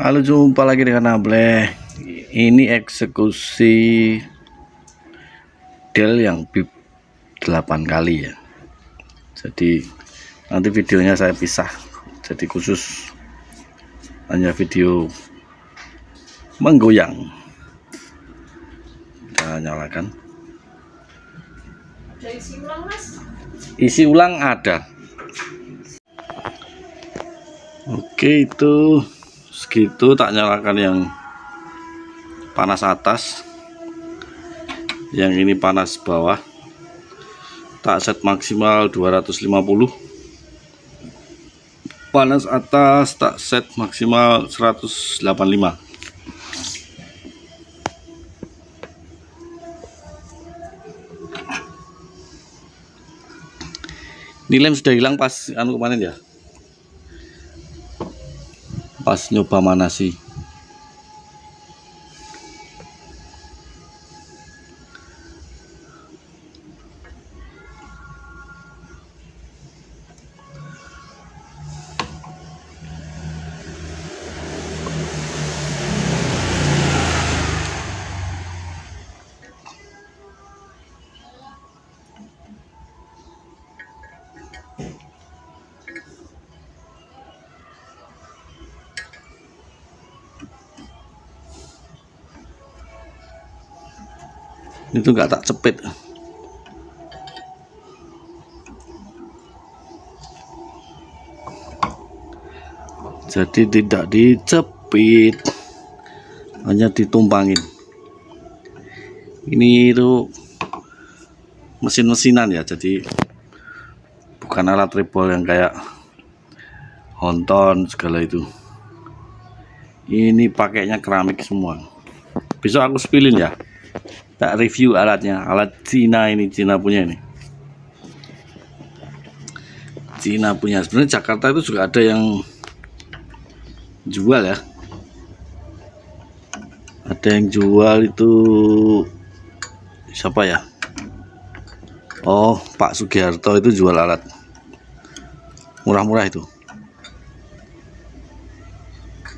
Halo jumpa lagi dengan Ableh Ini eksekusi Del yang bib 8 kali ya. Jadi nanti videonya saya pisah. Jadi khusus Hanya video Menggoyang. Kita nyalakan. Isi ulang mas? Isi ulang ada. Oke itu segitu tak nyalakan yang panas atas. Yang ini panas bawah. Tak set maksimal 250 panas atas tak set maksimal 185 ini lem sudah hilang pas anu kemarin ya pas nyoba mana itu nggak tak cepet jadi tidak dicepit hanya ditumpangin. Ini itu mesin-mesinan ya jadi bukan alat rebol yang kayak honton segala itu. Ini pakainya keramik semua. Besok aku spilin ya tak review alatnya. Alat Cina ini Cina punya ini. Cina punya. Sebenarnya Jakarta itu juga ada yang jual ya. Ada yang jual itu siapa ya? Oh Pak Sugiharto itu jual alat. Murah-murah itu.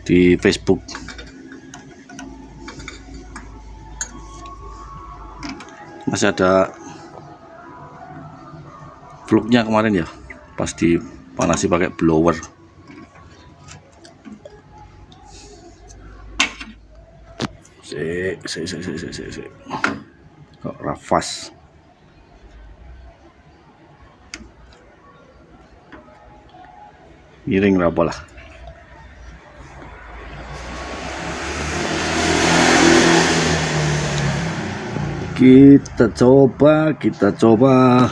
Di Facebook masih ada vlognya kemarin ya pas dipanasi pakai blower. Si si si si si si, si. kok rafas? Miring berapa kita coba kita coba.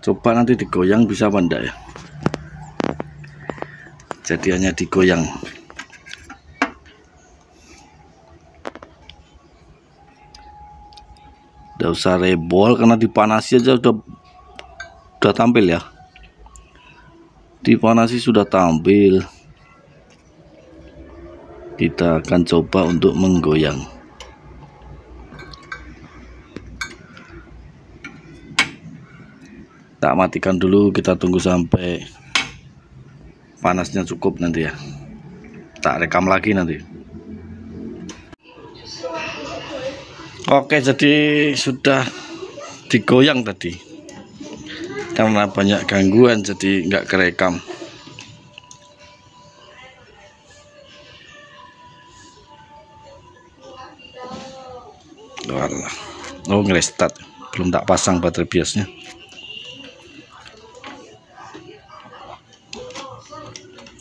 Coba nanti digoyang bisa enggak ya? Jadi hanya digoyang. Tidak usah rebol karena dipanasi aja udah udah tampil ya. Dipanasi sudah tampil kita akan coba untuk menggoyang. Tak matikan dulu kita tunggu sampai panasnya cukup nanti ya. Tak rekam lagi nanti. Oke jadi sudah digoyang tadi. Karena banyak gangguan jadi nggak kerekam Walah. Oh ngerestat belum tak pasang baterai biasnya.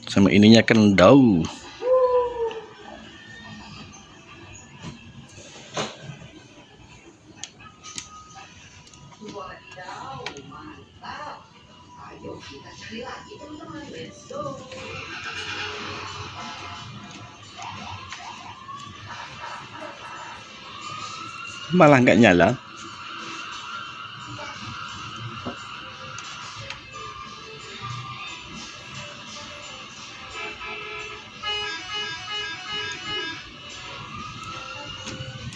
Sama ininya kendau malah nggak nyala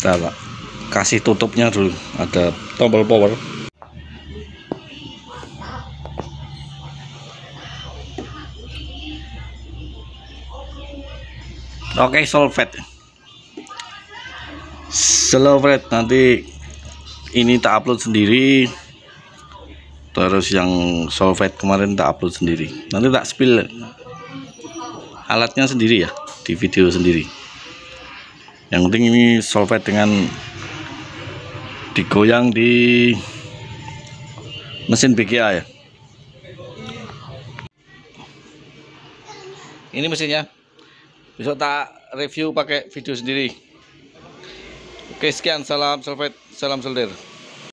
Coba Kasih tutupnya dulu. Ada tombol power. Oke, okay, solvet. Solvet nanti ini tak upload sendiri. Terus yang solvet kemarin tak upload sendiri. Nanti tak spill alatnya sendiri ya di video sendiri. Yang penting ini solvet dengan digoyang di mesin BGA ya. Ini mesinnya. Besok tak review pakai video sendiri. Oke, sekian. Salam solvet, salam solder.